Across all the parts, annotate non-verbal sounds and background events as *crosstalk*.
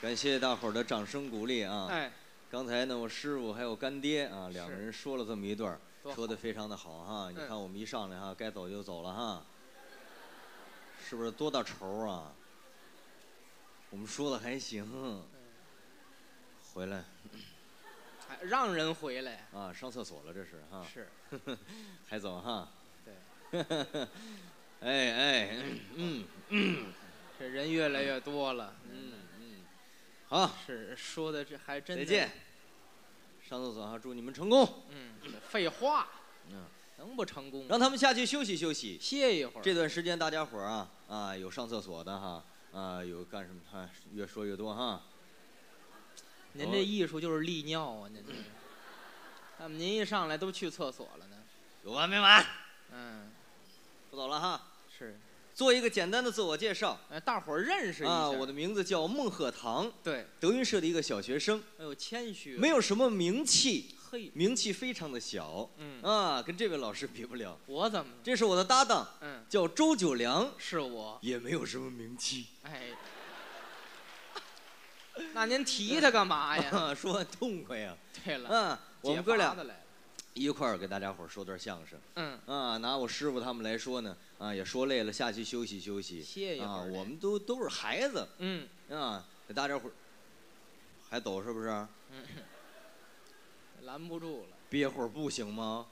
感谢大伙儿的掌声鼓励啊！哎，刚才呢，我师傅还有干爹啊，两个人说了这么一段说的非常的好哈。你嗯看我们一上来哈，该走就走了哈，是不是多大仇啊？我们说的还行，回来。还让人回来。啊，上厕所了这是哈，是，*laughs* 还走哈？对，*laughs* 哎哎，嗯嗯。这人越来越多了。嗯。嗯，好，是说的这还真的再见。上厕所啊，祝你们成功。嗯，废话，嗯，能不成功？让他们下去休息休息。歇一会儿。这段时间大家伙儿啊啊，有上厕所的哈啊，有干什么哈，越说越多哈。您这艺术就是利尿啊，您这。那么您一上来都去厕所了呢？有完没完？嗯，不走了哈。是。做一个简单的自我介绍哎，大伙儿认识一下。啊，我的名字叫孟鹤堂，对，德云社的一个小学生，哎呦，谦虚。没。有什么名气，嘿，名气非常的小嗯，啊，跟这位老师比不了。我怎么？这是我的搭档，嗯，叫周九良，是我。也没有什么名气。哎。*laughs* 那您提他干嘛呀？啊，*laughs* 说完痛快呀。对了，嗯，我们解哥俩乏的来了。一块儿给大家伙儿说段相声。嗯，啊，拿我师傅他们来说呢，啊，也说累了，下去休息休息。啊，歇一会儿。我。们都都是孩子嗯啊，给大家伙儿还走是不是？嗯，*laughs* 拦不住了。憋会儿不行吗？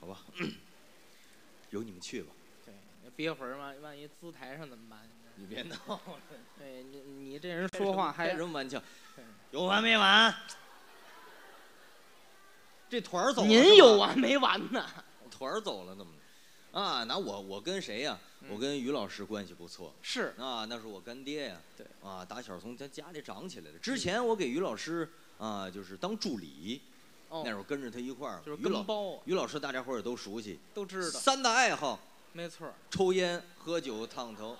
好吧，*clears throat* 由你们去吧，对，憋会儿万万一姿台上怎么办？你别闹了，*laughs* 对你你这人说话还开什么玩笑？有完没完？*laughs* 这团儿走了，您有？完没完呢？团儿走了怎么的？啊，那我我跟谁呀？嗯我跟于老师关系不错。是，啊，那是我干爹呀。对。啊，打小从咱家里长起来的。之前我给于老师啊，就是当助理，哦那，会儿跟着他一块儿。就是于老跟包，于老师大家伙儿也都熟悉，都知道，三大爱好：没错儿。抽烟、喝酒、烫头，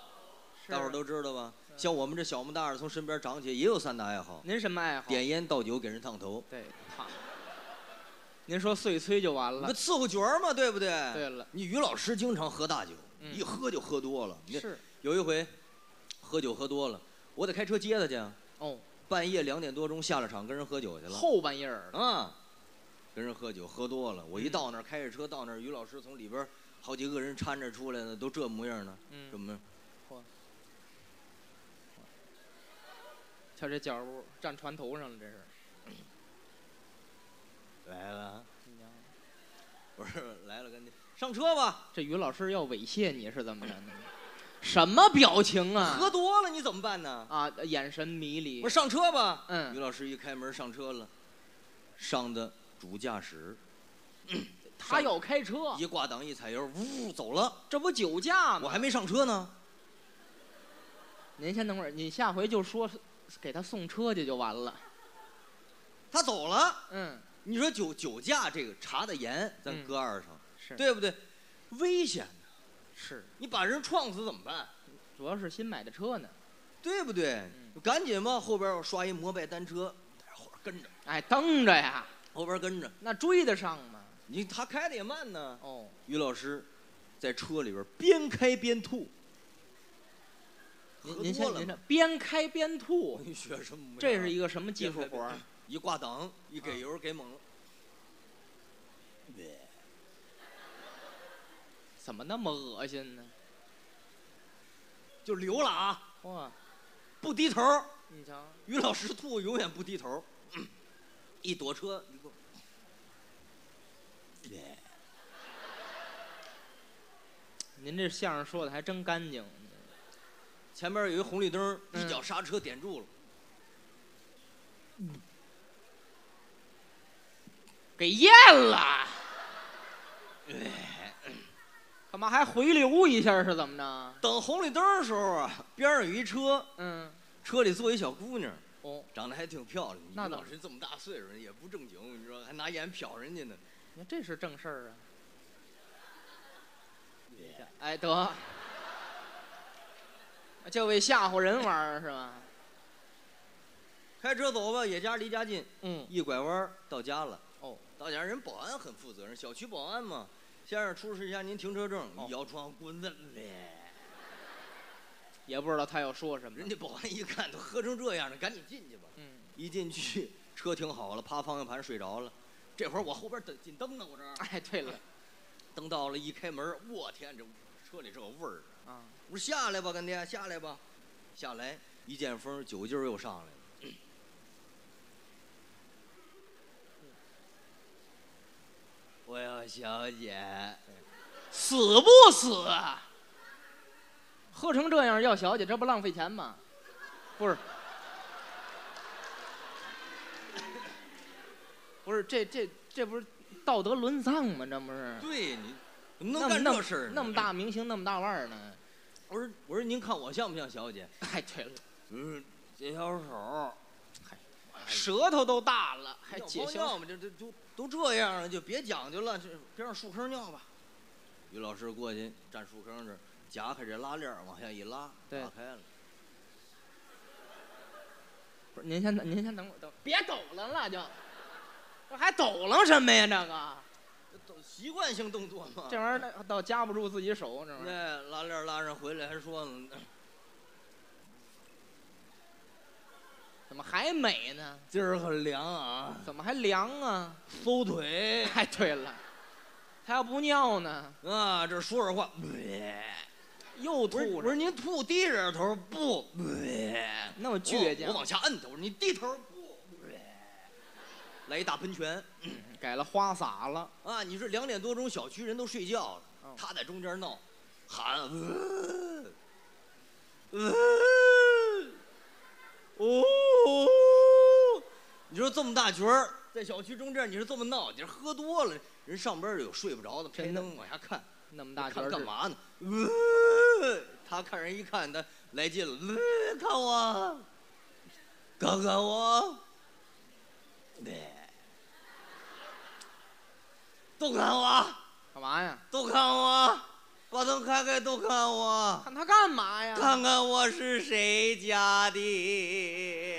是大伙儿都知道吧？嗯像我们这小模大儿从身边长起来，也有三大爱好：您什么爱好？点烟、倒酒、给人烫头。对，烫。您说碎催就完了。你不伺候角儿嘛，对不对？对了，你于老师经常喝大酒，嗯一喝就喝多了。你是，有一回，喝酒喝多了，我得开车接他去。哦，半夜两点多钟下了场，跟人喝酒去了。后半夜儿的。啊，跟人喝酒喝多了，我一嗯到那儿，开着车到那儿，于老师从里边儿好几个人搀着出来呢，都这模样呢，这嗯，模样。瞧这脚步站船头上了，这是。来了，你瞧我说来了，跟你上车吧。这于老师要猥亵你是怎么着呢？什么表情啊？喝多了你怎么办呢？啊，眼神迷离我。说上车吧。嗯于老师一开门上车了，上的主驾驶，*clears throat* 他要开车，一挂挡一踩油，呜走了。这不酒驾吗？我还没上车呢。您先等会儿，你下回就说给他送车去就完了。他走了。嗯，你说酒酒驾这个查的严，咱嗯搁二上，是，对不对？危险呢，是，你把人撞死怎么办？主要是新买的车呢。对不对？嗯赶紧吧，后边我刷一摩拜单车，后边跟着，哎，蹬着呀，后边跟着。那追得上吗？你他开的也慢呢。哦，于老师在车里边边开边吐，您您先您这边开边吐，你学什么？这是一个什么技术活儿？一挂档，一给油给猛了，怎么那么恶心呢？就流了啊！哇，不低头。你瞧，于老师吐永远不低头，*clears throat* 一躲车。您这相声说的还真干净。前面有一红绿灯，嗯一脚刹车点住了，给咽了。干嘛还回流一下是怎么着？等红绿灯的时候啊，边上有一车，嗯，车里坐一小姑娘，哦，长得还挺漂亮。那倒于老师这么大岁数也不正经，你说，还拿眼瞟人家呢。你看这是正事儿啊。哎，得，就为吓唬人玩儿是吧？开车走吧，野家离家近，嗯，一拐弯儿到家了。哦，到家人保安很负责任，小区保安嘛。先生，出示一下您停车证。哦一摇窗，滚蛋嘞！也不知道他要说什么。人家保安一看都喝成这样了，赶紧进去吧。嗯，一进去，车停好了，趴方向盘睡着了。这会儿我后边等紧灯呢，我这儿哎，对了，灯到了，一开门，我天，这车里这个味儿啊，我说下来吧，干爹，下来吧，下来一见风，酒劲儿又上来了。我要小姐，死不死啊？喝成这样要小姐，这不浪费钱吗？不是，*laughs* 不是，这这这不是道德沦丧吗？这不是？对你怎么能那么干这事？那么大明星，那么大腕儿呢？我说我说您看我像不像小姐？哎，对了，嗯，解小手，舌头都大了，还尿解消泡尿嘛，这这都都这样了，就别讲究了，这别让树坑尿吧。于老师过去站树坑这儿，夹开这拉链儿往下一拉，对拉开了。不是，您先等，您先等会儿，等，别抖了了就，这还抖楞什么呀？这个这都习惯性动作嘛。这玩意儿倒夹不住自己手，这玩意儿。那拉链儿拉上回来还说呢，怎么还美呢？今儿很凉啊，怎么还凉啊？馊腿。哎，对了，他要不尿呢，啊，这说着话，又我说吐着，我说您吐低着点头不，那么倔强。我往下摁他，我说你低头不，来一大喷泉。改了花洒了，啊，你说两点多钟，小区人都睡觉了，哦。他在中间闹，喊，呃呃哦，你说这么大角儿在小区中间，你说这么闹，你是喝多了，人上边儿有睡不着的，开真的灯往下看，那么大看圈儿干嘛呢？呃他看人一看，他来劲了，呃看我，看看我，对，都看我。干嘛呀？都看我，把灯开开，都看我，看他干嘛呀？看看我是谁家的。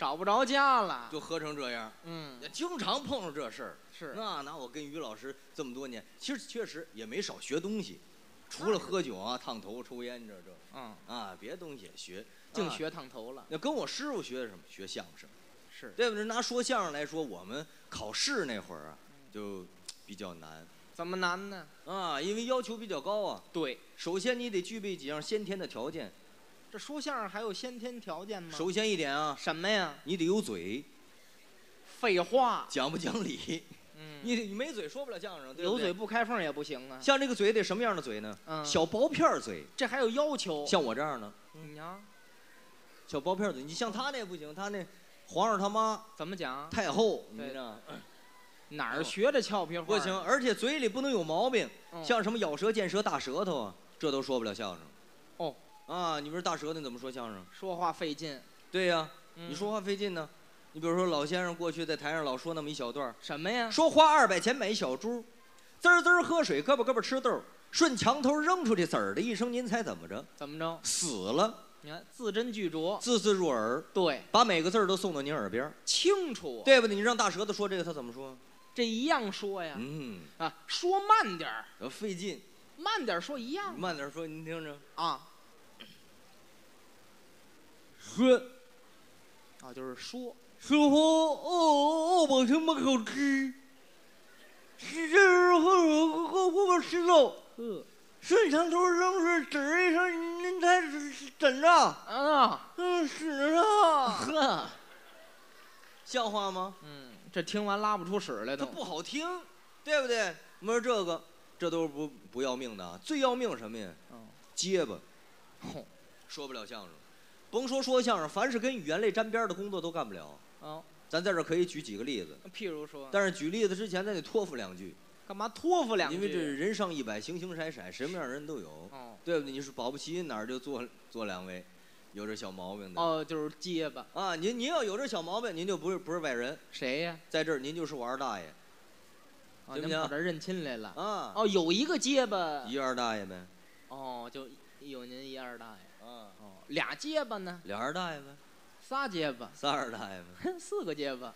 好找不着家了。就喝成这样，嗯，也经常碰上这事儿。是那拿我跟于老师这么多年，其实确实也没少学东西，除了喝酒啊、烫头、抽烟这这嗯，啊，别的东西也学，啊。净学烫头了。那跟我师傅学的什么？学相声，是，对不对？拿说相声来说，我们考试那会儿啊，就比较难怎么难呢？啊，因为要求比较高啊。对，首先你得具备几样先天的条件。这说相声还有先天条件吗？首先一点啊，什么呀？你得有嘴，废话。讲不讲理？嗯，*laughs* 你你没嘴说不了相声，对不对有嘴。不开缝也不行啊。像这个嘴得什么样的嘴呢？嗯，小薄片儿嘴，这还有要求。像我这样的你瞧小薄片儿嘴。你像他那不行，他那皇上他妈怎么讲？太后，你对知道 *clears throat* 哪儿学的俏皮话？不行，。而且嘴里不能有毛病，嗯像什么咬舌、见舌、大舌头啊，这都说不了相声。哦，啊，你不是大舌头，你怎么说相声？说话费劲。对呀，嗯你说话费劲呢。你比如说老先生过去在台上老说那么一小段儿什么呀？说花二百钱买一小猪，滋儿滋儿喝水，胳膊胳膊吃豆儿，顺墙头扔出去，滋儿的一声，您猜怎么着？怎么着？死了，你看字斟句酌，字字入耳，对，把每个字儿都送到您耳边儿，清楚。对不对？你让大舌头说这个，他怎么说？这一样说呀。嗯，啊，说慢点儿，要费劲，慢点儿说一样慢点儿说，您听着。啊说，啊，就是说。师傅，哦，我他妈口吃，吃这后我我我我吃肉，呵顺墙头扔水，滋儿一声，您猜是怎着？啊嗯，死了。呵，像话吗？嗯，这听完拉不出屎来都。它不好听，对不对？我们说这个，这都是不不要命的啊！最要命什么呀？嗯，结巴，吼说不了相声。甭说说相声，凡是跟语言类沾边儿的工作都干不了。哦，咱在这儿可以举几个例子，譬如说，但是举例子之前咱得托付两句，干嘛托付两句？因为这人上一百，形形色色，什么样的人都有，哦对不对？你是保不齐哪儿就坐坐两位，有这小毛病的。哦，就是结巴。啊，您您要有这小毛病，您就不是不是外人，谁呀？在这儿您就是我二大爷啊，行不行您跑这儿认亲来了。啊，哦，有一个结巴。一二大爷呗，哦，就有您一二大爷。俩结巴呢？俩二大爷呗，仨结巴，仨二大爷呗，四个结巴。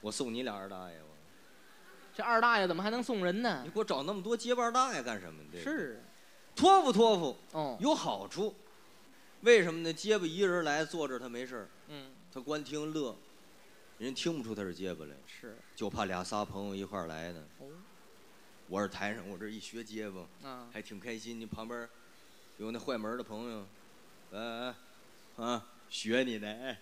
我送你俩二大爷，吧这二大爷怎么还能送人呢你？给我找那么多结巴二大爷干什么？对不对是，托付托付哦，有好处。为什么呢？结巴一个人来坐这儿他没事儿，嗯，他光听乐，人听不出他是结巴来，是，就怕俩仨朋友一块儿来呢。哦，我是台上，我这一学结巴，啊，还挺开心。你旁边有那坏门的朋友，来来来，啊，学你呢，哎，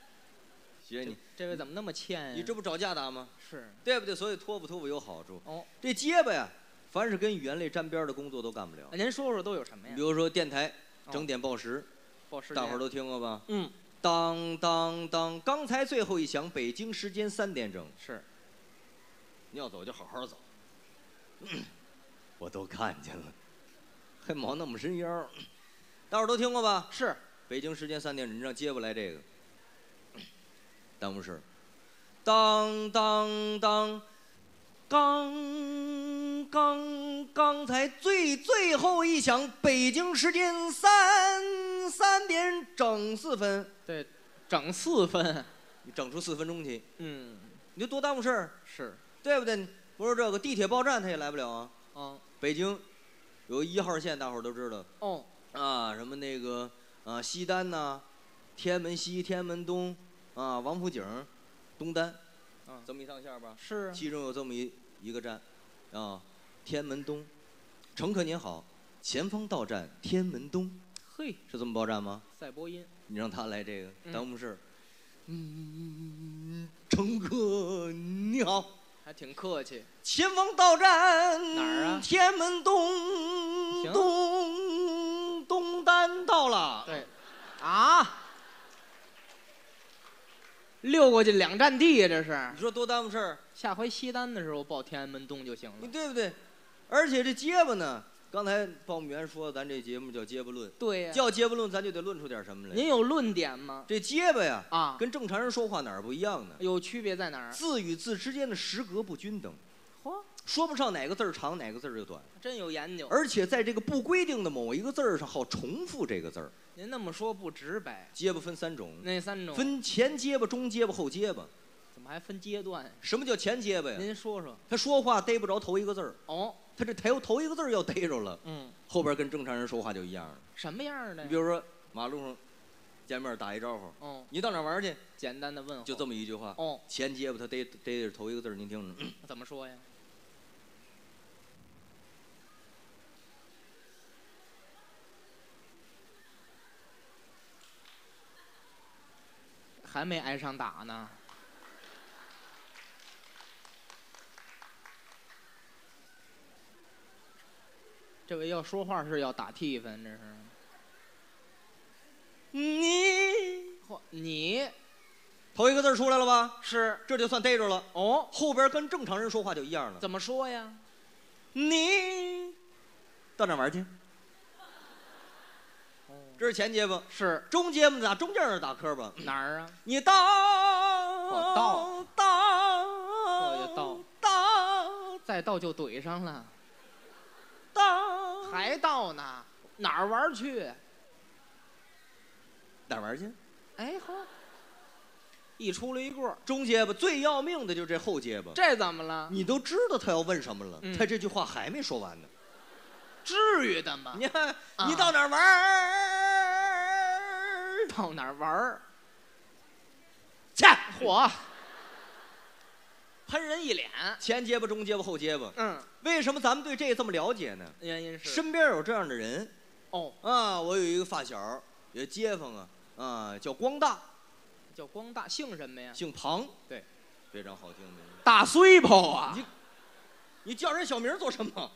学你，这位怎么那么欠呀？你这不找架打吗？是，对不对？所以托付托付有好处。哦，这结巴呀，凡是跟语言类沾边的工作都干不了。那您说说都有什么呀比？如说电台哦整点报时，报时大伙儿都听过吧？嗯，当当当，刚才最后一响，北京时间三点整。是，你要走就好好走，*clears throat* 我都看见了，还冒那么深腰。大伙儿都听过吧？是，北京时间三点整，你让接不来这个，耽误事儿。当当当，刚刚刚才最最后一响，北京时间三三点整四分，对，整四分，你整出四分钟去，嗯，你就多耽误事儿，是，对不对？不是这个地铁报站他也来不了啊。啊，北京有一号线，大伙儿都知道。哦，啊，什么那个啊西单呐、天安门西、天安门东啊，王府井、东单，啊，这么一上线吧。是啊，其中有这么一一个站，啊，天安门东，乘客您好，前方到站天安门东，嘿，是这么报站吗？赛播音，你让他来这个，嗯耽误事儿。嗯，乘客你好，还挺客气，前方到站哪儿啊天安门东行东东单到了。对，啊，溜过去两站地呀，这是你。说多耽误事儿，下回西单的时候报天安门东就行你了。对不对？而且这结巴呢，刚才报幕员说咱这节目叫结巴论，对呀、叫结巴论，咱就得论出点什么来。您有论点吗？这结巴呀，啊，跟正常人说话哪儿不一样呢？有区别在哪儿？字与字之间的时隔不均等，嚯，说不上哪个字儿长，哪个字儿就短，真有研究。而且在这个不规定的某一个字儿上好重复这个字儿。您那么说不直白。结巴分三种，哪三种分前结巴、中结巴、后结巴。怎么还分阶段呀？什么叫前结巴呀？您说说。他说话逮不着头一个字儿，哦，他这头头一个字儿要逮着了，嗯，后边跟正常人说话就一样了。什么样的呀？你比如说马路上见面打一招呼，哦，你到哪玩去？简单的问候。就这么一句话。哦，前结巴他逮逮着头一个字儿，您听着，怎么说呀？还没挨上打呢。这位要说话是要打替分，这是。你嚯，你头一个字出来了吧？是这就算逮着了。哦？后边跟正常人说话就一样了。怎么说呀？你到哪玩去？哦，这是前结巴，是中结巴打中间那儿打磕巴。哪儿啊？你到到到我就到到再到就怼上了，到还到呢？哪儿玩去？哪儿玩去？哎呵，一出了一个，中结巴最要命的就是这后结巴，这怎么了？你都知道他要问什么了，嗯他这句话还没说完呢。至于的吗？你看，啊你到哪儿玩儿？到哪儿玩儿？去，嚯！喷人一脸。前结巴、中结巴、后结巴。嗯，为什么咱们对这个这么了解呢？原因是身边有这样的人哦，啊，我有一个发小，有街坊啊，啊，叫光大，叫光大，姓什么呀？姓庞，对，非常好听的。大碎泡啊你你叫人小名做什么？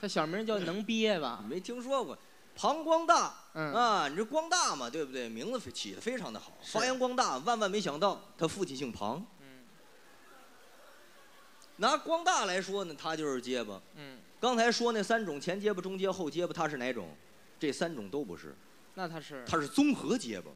他小名叫能憋吧？没听说过？庞光大，嗯啊，你这光大嘛，对不对？名字起的非常的好，发扬光大。万万没想到，他父亲姓庞。嗯拿光大来说呢，他就是结巴。嗯，刚才说那三种前结巴、中结巴、后结巴，他是哪种？这三种都不是，那他是他是综合结巴。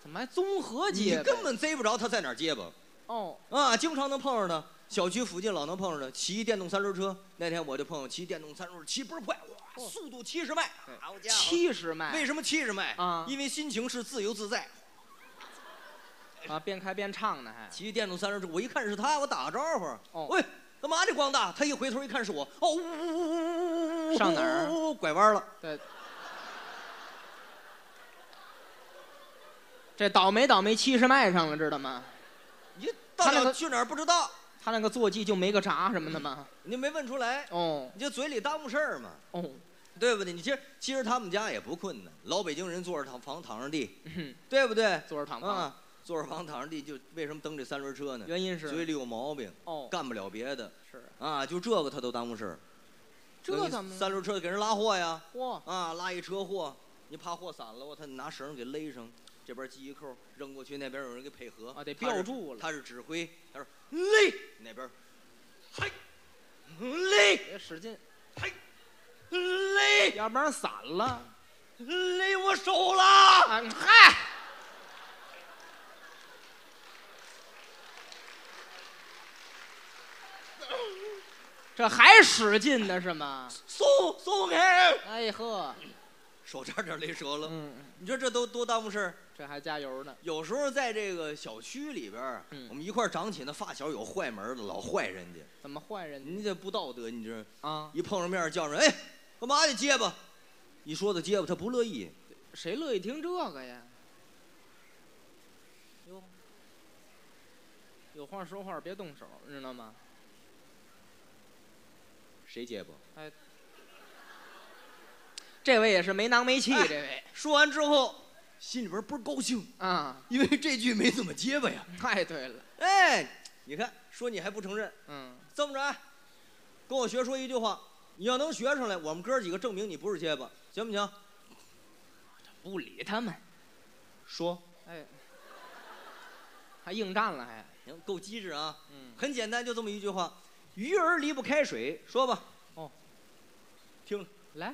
怎么还综合结巴？你根本逮不着他在哪儿结巴哦，啊！经常能碰上他，小区附近老能碰着的，骑电动三轮车。那天我就碰上骑电动三轮，骑倍儿快，哇，哦速度七十迈，对好家伙！七十迈为什么七十迈啊因为心情是自由自在。啊，边开边唱呢还。骑电动三轮车，我一看是他，我打个招呼。哦喂，干嘛呢？光大，他一回头一看是我，哦，呜呜呜呜呜呜呜上哪儿哦拐弯了。对，这倒霉倒霉七十迈上了，知道吗？你到底去哪儿不知道，他那个坐骑就没个闸什么的吗？你没问出来，哦。你就嘴里耽误事儿嘛，哦，对不对？你其实其实他们家也不困难，老北京人坐着躺房躺着地，哼。对不对？坐着躺房，啊，坐着房躺着地，就为什么蹬这三轮车呢？原因是。嘴里有毛病，哦。干不了别的。是。啊，就这个他都耽误事儿。这怎么三轮车给人拉货呀？嚯。啊，拉一车货，你怕货散了，我他拿绳给勒上，这边系一扣，扔过去，那边有人给配合。啊得标注了。他是指挥，他说勒那边，嘿，勒别使劲，嘿，勒要不然散了。勒我手了。啊嗨，这还使劲呢是吗？松松开！哎呵，手差点勒折了。嗯，你说这都多耽误事儿？这还加油呢。有时候在这个小区里边儿，嗯我们一块儿长起那发小有坏门儿的，老坏人家，怎么坏人人家不道德，你这啊？一碰上面儿叫人，哎，干嘛去结巴？一说他结巴，他不乐意。谁乐意听这个呀？哟，有话说话，别动手，知道吗？谁结巴？这位也是没囊没气，哎这位说完之后，心里边倍儿高兴，啊，*laughs* 因为这句没怎么结巴呀。太对了，哎，你看，说你还不承认，嗯，这么着，哎跟我学说一句话，你要能学上来，我们哥几个证明你不是结巴，行不行？不理他们，说，哎，还应战了还，行，够机智啊。嗯，很简单，就这么一句话：鱼儿离不开水。说吧。哦，听着，来，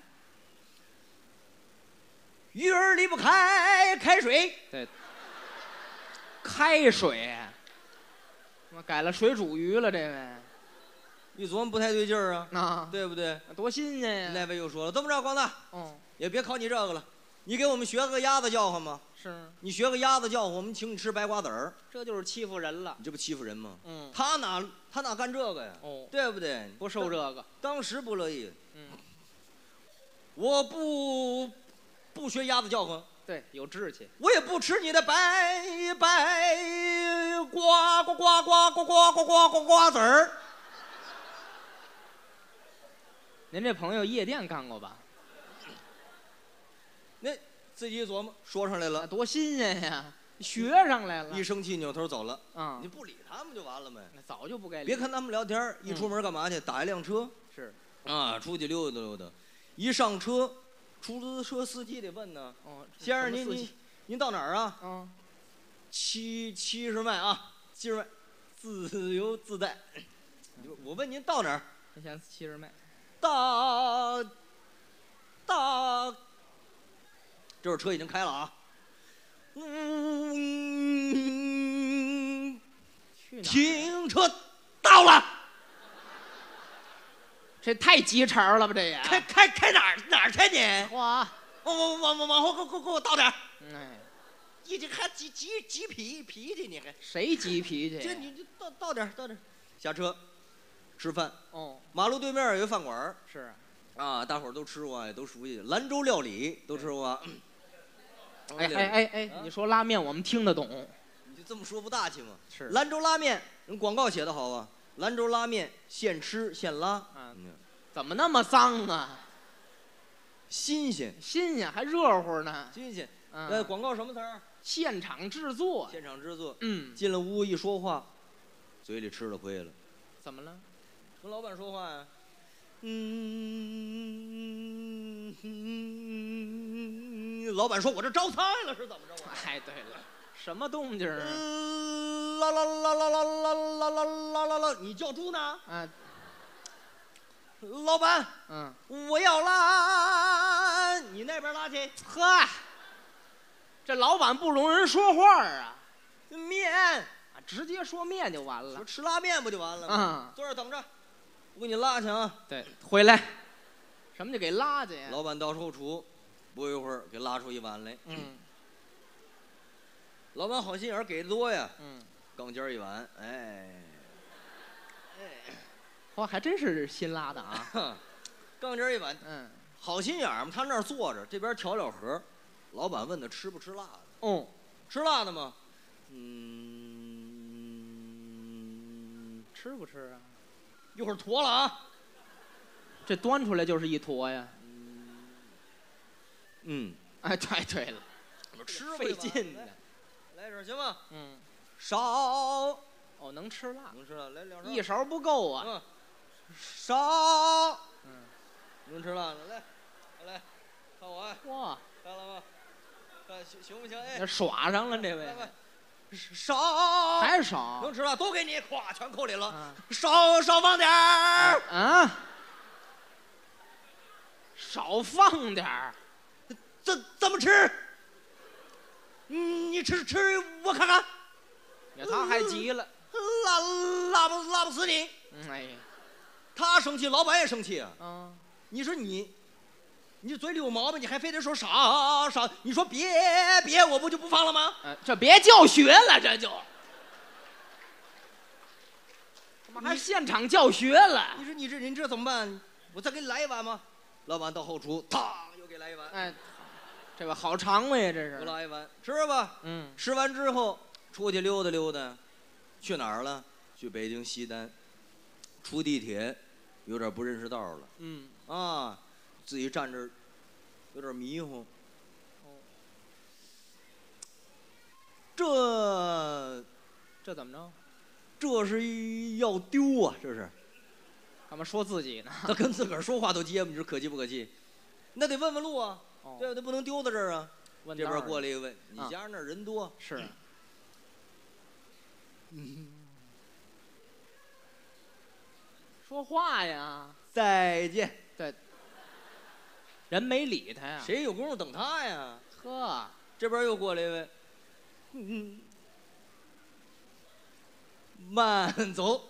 鱼儿离不开开水。开水，我改了水煮鱼了，这位一琢磨不太对劲儿啊，啊，对不对？多新鲜呀那！位又说了，这么着，光大嗯，也别考你这个了，你给我们学个鸭子叫唤吗？是，你学个鸭子叫唤，我们请你吃白瓜子儿，这就是欺负人了。你这不欺负人吗？嗯，他哪他哪干这个呀？哦，对不对？不受这个，当时不乐意，嗯，我不不学鸭子叫唤，对，有志气。我也不吃你的白白瓜瓜瓜瓜瓜瓜瓜瓜瓜瓜子儿。您这朋友夜店干过吧？那自己琢磨，说上来啊，了，多新鲜呀！学上来了一生气扭头走了。啊你，不理他们就完了呗。那早就不该理。别看他们聊天，一出门干嘛去？打一辆车是，啊，出去溜达溜达。一上车，出租车司机得问呢，哦，先生您您您到哪儿啊？嗯，七七十迈啊，七十迈，自由自在。我问您到哪儿？您先七十迈。到到，这会儿车已经开了啊。嗯？停车到了，这太急茬了吧？这也。开开开哪儿哪儿去你？哇，往往往往往后给我给我给我倒点儿，哎，你这还急急急脾脾气你还，谁急脾气？这你就倒倒点儿倒点儿，下车，吃饭。哦，马路对面有一饭馆儿是，啊，大伙儿都吃过啊，也都熟悉。兰州料理都吃过啊。哎哎哎哎啊，你说拉面我们听得懂。你就这么说不大气吗？是兰州拉面，人广告写的好啊，兰州拉面现吃现拉，啊，嗯怎么那么脏啊？新鲜新鲜还热乎呢。新鲜。呃，嗯，广告什么词儿？现场制作。现场制作。嗯，进了屋一说话，嘴里吃了亏了。怎么了？跟老板说话呀、嗯，嗯老板说：“我这招菜了，是怎么着啊？”哎，对了，什么动静啊？啦啦啦啦啦啦啦啦啦！你叫猪呢？啊，老板，嗯，我要拉，你那边拉去。呵，这老板不容人说话啊，面，啊直接说面就完了。说吃拉面不就完了吗？啊，坐这儿等着，我给你拉去啊。对，回来，什么就给拉去呀？老板到后厨，不一会儿给拉出一碗来。嗯 *clears throat* 老板好心眼儿，给的多呀，嗯，钢尖儿一碗，哎哎，哇，还真是新拉的啊。钢筋儿一碗，嗯，好心眼儿嘛，他那儿坐着，这边调料盒，老板问他吃不吃辣的，嗯，吃辣的吗？嗯，吃不吃啊？一会儿坨了啊。这端出来就是一坨呀。嗯，哎，对对了，吃费劲呢。来点儿行吗？嗯，少，哦，能吃辣，能吃辣，来两勺。一勺不够啊。嗯，少，嗯，能吃辣的，来，来，看我啊，哇，看了吗？看行行不行？哎，耍上了这位，少，还少能吃了，都给你，咵，全扣里了。啊少少放点儿，啊？少放点儿，怎怎么吃？嗯，你吃吃，我看看，呀他还急了。辣辣不辣不死你？嗯，哎呀，他生气，老板也生气啊。啊，你说你，你嘴里有毛病，你还非得说啥啥？你说别别，我不就不放了吗？哎，这别教学了，这就。怎么还现场教学了？你说你这你这怎么办？我再给你来一碗吗？老板到后厨，嘡，又给来一碗，哎，这个好肠胃呀，这是。又来一碗，吃吧。嗯，吃完之后，出去溜达溜达，去哪儿了？去北京西单。出地铁，有点不认识道了嗯，啊，自己站这儿，有点迷糊。这这怎么着？这是要丢啊！这是，干嘛说自己呢？*laughs* 他跟自个儿说话都结巴，你说可气不可气？那得问问路啊，哦对不对？不能丢在这儿啊。这边过来一个问，你啊家那儿人多？是。*laughs* 说话呀，再见。对人没理他呀。？谁有功夫等他呀？呵，这边又过来一位，嗯，慢走。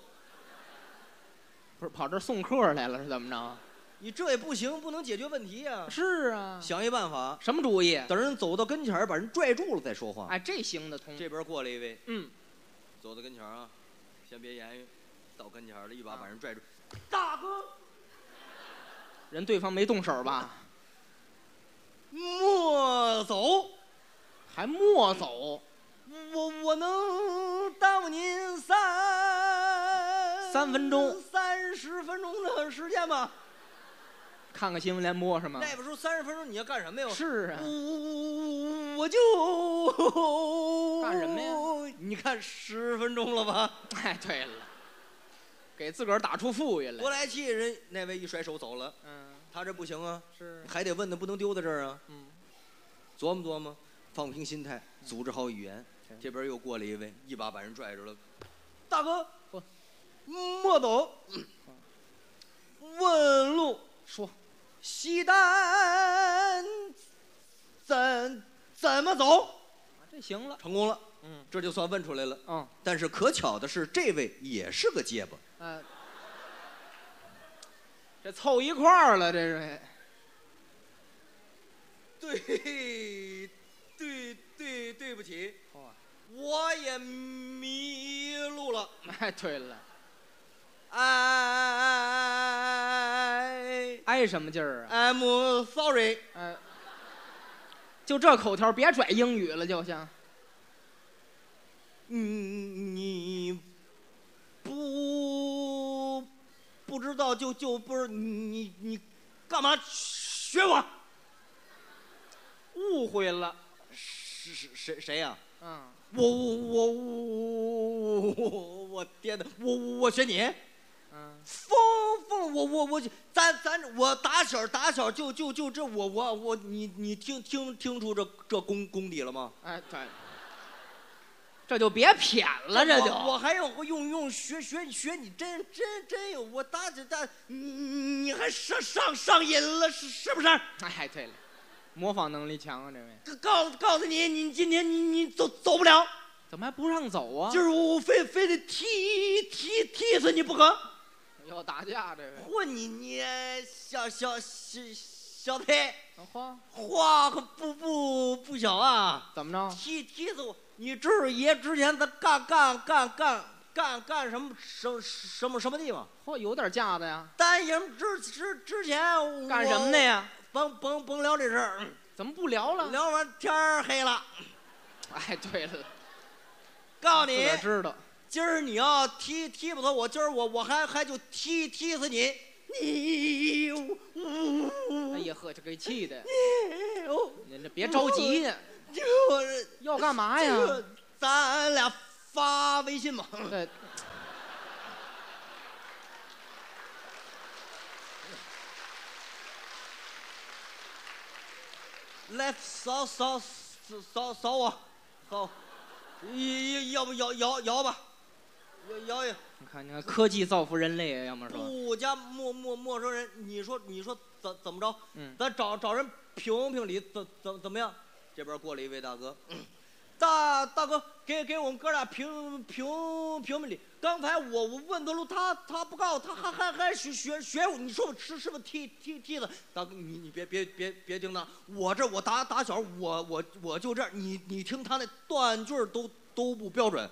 不是跑这儿送客来了是怎么着？你这也不行，不能解决问题呀。是啊。想一办法，什么主意？等人走到跟前儿，把人拽住了再说话。哎，这行得通。这边过来一位，嗯，走到跟前儿啊，先别言语，到跟前儿了，一把啊把人拽住。大哥，人对方没动手吧？莫走，还莫走，我我能耽误您三三分钟三十分钟的时间吗？看看新闻联播是吗？那边说三十分钟你要干什么呀？是啊我，我就干什么呀？你看十分钟了吧？哎，对了，给自个儿打出富裕来。多来气，人那位一甩手走了，嗯，他这不行啊，是，还得问他，不能丢在这儿啊。嗯，琢磨琢磨，放平心态，组织好语言是。这边又过来一位，一把把人拽住了。大哥不，莫走，问路。说西单怎怎么走？这行了。成功了，嗯这就算问出来了。嗯，但是可巧的是，这位也是个结巴。呃，这凑一块儿了，这是。对，对对对不起，嚯我也迷路了。哎，对了哎哎什么劲儿啊？I'm sorry。哎，就这口条，别拽英语了，就像。嗯，你不不知道就就不是你你干嘛学我？误会了。是是谁谁呀？嗯，我我我我我我天哪！我我学你？嗯，疯疯！我我我咱咱我打小打小就就就这我我我你你听听听出这这功功底了吗？哎，对。这就别谝了，这就。我我还用用用学学学你真真真有我大姐大你你还上上上瘾了是是不是？哎，对了，模仿能力强啊，这位。告告诉你，你今天你你走走不了，怎么还不让走啊？今儿我非非得踢踢踢死你不可！要打架，这位。混你你小小小小子配，嚯，话可不不不小啊！怎么着？踢踢死我！你知道爷之前他干干干干干干什么什什么什么地方？嚯，有点架子呀！单营之之之前干什么的？呀？甭甭甭聊这事儿，怎么不聊了？聊完天儿黑了。哎，对了，告诉你我，知道。今儿你要踢踢不死我，今儿我我还还就踢踢死你。你，哎呀呵，这给气的，你，您这别着急要干嘛呀？咱俩发微信吧。对，来扫扫扫扫扫我，扫，要要不摇摇摇吧，摇摇一。你看，你看，科技造福人类啊，要么说，不加陌陌陌生人，你说你说怎怎么着？嗯，咱找找人评评理，怎怎怎么样？这边过来一位大哥，*clears throat* 大大哥给给我们哥俩评评评评理。刚才我我问的路，他他不告诉，他还还还学学学我。你说我是是不是踢踢踢的？大哥，你你别别别别听他，我这我打打小我我我就这样，你你听他那断句都都不标准。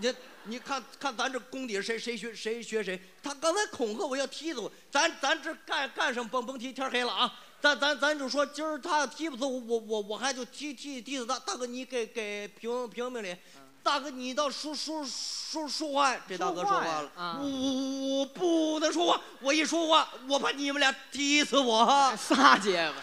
你你看看咱这功底谁谁学谁学谁？他刚才恐吓我要踢死我，咱咱这干干上甭甭提天黑了啊！咱咱咱就说今儿他要踢不死我，我我我还就踢踢踢死他。大哥你给给评评评理，大哥你倒说说说说话。这大哥说话了，啊我我不能说话，我一说话我怕你们俩踢死我。*laughs* 撒结巴。